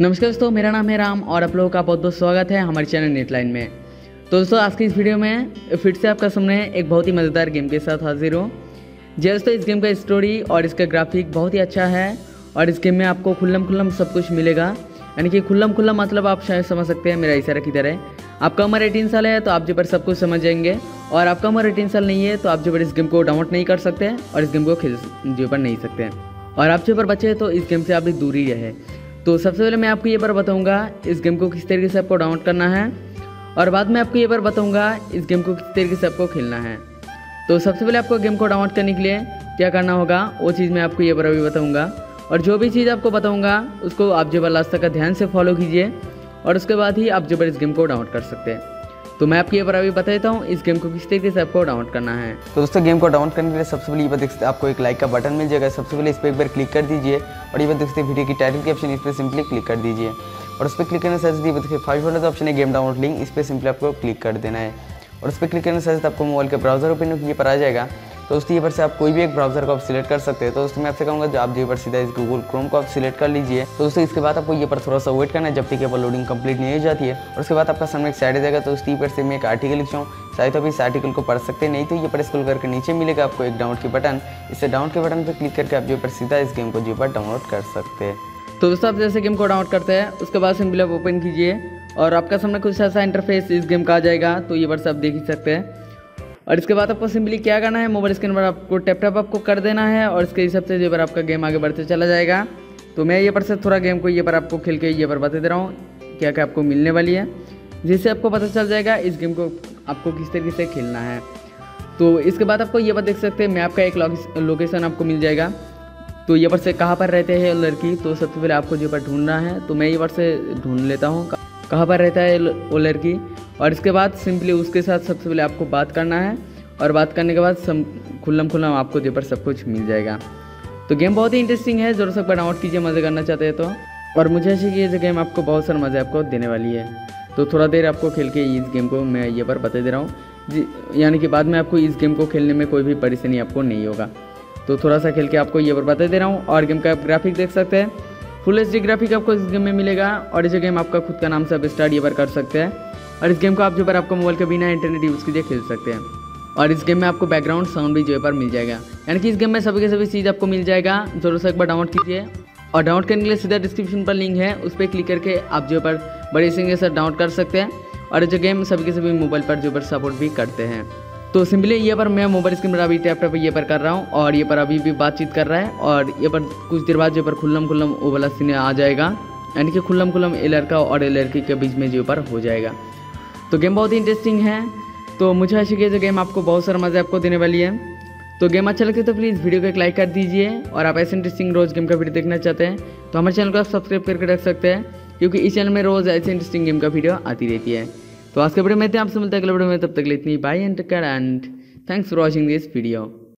नमस्कार दोस्तों, मेरा नाम है राम और आप लोगों का बहुत बहुत स्वागत है हमारे चैनल नेटलाइन में। तो दोस्तों, आज की इस वीडियो में फिर से आपका सामने एक बहुत ही मज़ेदार गेम के साथ हाजिर हूँ। जी दोस्तों, इस गेम का स्टोरी और इसका ग्राफिक बहुत ही अच्छा है और इस गेम में आपको खुल्लम खुल्लम सब कुछ मिलेगा। यानी कि खुल्लम खुल्लम मतलब आप शायद समझ सकते हैं मेरा इशारा किधर है। आपका उम्र एटीन साल है तो आप जो पर सब कुछ समझ जाएँगे। और आपका उम्र एटीन साल नहीं है तो आप जो पर इस गेम को डाउनलोड नहीं कर सकते और इस गेम को खेल जो पर नहीं सकते। और आप जो पर बचे तो इस गेम से आप दूरी रहे। तो सबसे पहले मैं आपको ये बार बताऊँगा इस गेम को किस तरीके से आपको डाउनलोड करना है। और बाद में आपको ये बार बताऊँगा इस गेम को किस तरीके से आपको खेलना है। तो सबसे पहले आपको गेम को डाउनलोड करने के लिए क्या करना होगा, वो चीज़ मैं आपको ये बार अभी बताऊँगा। और जो भी चीज़ आपको बताऊँगा, उसको आप जो लास्ट तक ध्यान से फॉलो कीजिए। और उसके बाद ही आप जो इस गेम को डाउनलोड कर सकते हैं। तो मैं आपको ये बार अभी बता देता हूँ, इस गेम को किस तरीके से आपको डाउनलोड करना है। तो दोस्तों गेम को डाउनलोड करने के लिए सबसे पहले ये बात देखते आपको एक लाइक का बटन मिल जाएगा। सबसे पहले इस पर एक बार क्लिक कर दीजिए और ये बात देखते वीडियो की टाइटल की ऑप्शन इस पर सिंपली क्लिक कर दीजिए। और उस पर क्लिक करने से देखिए फाइव हंड्रेड ऑप्शन है गेम डाउनलोड लिंक इस पर सिंपली आपको क्लिक कर देना है। और उस पर क्लिक करने से आपको मोबाइल के ब्राउज़र ओपन पर आ जाएगा। दोस्तों ये पर से आप कोई भी एक ब्राउज़र को आप सिलेक्ट कर सकते हैं। तो दोस्तों मैं आपसे कहूँगा जो आप जो पर सीधा इस गूगल क्रोम को आप सिलेक्ट कर लीजिए। तो दोस्तों इसके बाद आपको ये पर थोड़ा सा वेट करना है जब तक ये पर लोडिंग कंप्लीट नहीं हो जाती है। और उसके बाद आपका सामने एक साइड जाएगा तो उस पर से मैं एक आर्टिकल लिखता हूँ। शायद तो अभी इस आर्टिकल को पढ़ सकते नहीं तो ये पर स्कूल करके नीचे मिलेगा आपको एक डाउनलोड के बटन इससे डाउनलोड के बटन पर क्लिक करके आप जो पर सीधा इस गेम को जो पर डाउनलोड कर सकते हैं। तो दोस्तों, आप जैसे गेम को डाउनलोड करते हैं, उसके बाद सिंपली आप ओपन कीजिए। और आपका सामने कुछ ऐसा इंटरफेस इस गेम का आ जाएगा तो ये वर्ष आप देख ही सकते हैं। और इसके बाद आपको सिंपली क्या करना है मोबाइल स्क्रीन पर आपको टैप टैप आपको कर देना है और इसके हिसाब से ये पर आपका गेम आगे बढ़ते चला जाएगा। तो मैं ये पर से थोड़ा गेम को ये पर आपको खेल के ये पर बता दे रहा हूँ, क्या क्या आपको मिलने वाली है। जिससे आपको पता चल जाएगा इस गेम को आपको किस तरीके से खेलना है। तो इसके बाद आपको ये पर देख सकते हैं मैप का एक लोकेशन आपको मिल जाएगा। तो ये पर से कहाँ पर रहते हैं लड़की? तो सबसे पहले आपको ये पर ढूंढना है तो मैं ये पर से ढूंढ लेता हूँ। कहाँ पर रहता है वो लड़की? और इसके बाद सिंपली उसके साथ सबसे पहले आपको बात करना है और बात करने के बाद सब खुल्लम खुल्लम आपको जो पर सब कुछ मिल जाएगा। तो गेम बहुत ही इंटरेस्टिंग है, ज़ोर से डाउनलोड कीजिए, मज़े करना चाहते हैं तो। और मुझे ऐसे कि ये गेम आपको बहुत सारा मज़े आपको देने वाली है। तो थोड़ा देर आपको खेल के इस गेम को मैं ये पर बता दे रहा हूँ। यानी कि बाद में आपको इस गेम को खेलने में कोई भी परेशानी आपको नहीं होगा। तो थोड़ा सा खेल के आपको ये पर बता दे रहा हूँ। और गेम का ग्राफिक देख सकते हैं। फुल एच ग्राफिक आपको इस गेम में मिलेगा। और इस गेम आपका खुद का नाम से आप स्टार्ट ये पर कर सकते हैं। और इस गेम को आप जो पर आपको मोबाइल के बिना इंटरनेट यूज़ कीजिए खेल सकते हैं। और इस गेम में आपको बैकग्राउंड साउंड भी जो है पर मिल जाएगा। यानी कि इस गेम में सभी के सभी चीज़ आपको मिल जाएगा। ज़रूर से एक बार डाउनलोड कीजिए। और डाउनलोड करने के लिए सीधा डिस्क्रिप्शन पर लिंक है। उस पर क्लिक करके आप जो पर बड़े सिंह से डाउनलोड कर सकते हैं। और जो गेम सभी के सभी मोबाइल पर जो पर सपोर्ट भी करते हैं। तो सिंपली ये पर मैं मोबाइल स्क्रीन पर अभी टैप टैप ये पर कर रहा हूँ। और ये पर अभी भी बातचीत कर रहा है। और ये पर कुछ देर बाद जो पर खुल्लम खुल्लम वो वाला सीन आ जाएगा। यानी कि खुल्लम खुल्लम ए लड़का और ए लड़की के बीच में जो पर हो जाएगा। तो गेम बहुत ही इंटरेस्टिंग है। तो मुझे ऐसी कि जो गेम आपको बहुत सारा मज़ा आपको देने वाली है। तो गेम अच्छा लगता है तो प्लीज़ वीडियो को एक लाइक कर दीजिए और आप ऐसे इंटरेस्टिंग रोज़ गेम का वीडियो देखना चाहते हैं तो हमारे चैनल को आप सब्सक्राइब करके रख सकते हैं, क्योंकि इस चैनल में रोज़ ऐसे इंटरेस्टिंग गेम का वीडियो आती रहती है। तो आज के वीडियो में आपसे मिलते हैं अगले वीडियो में, तब तक इतनी बाई एंड कर and thanks for watching this video.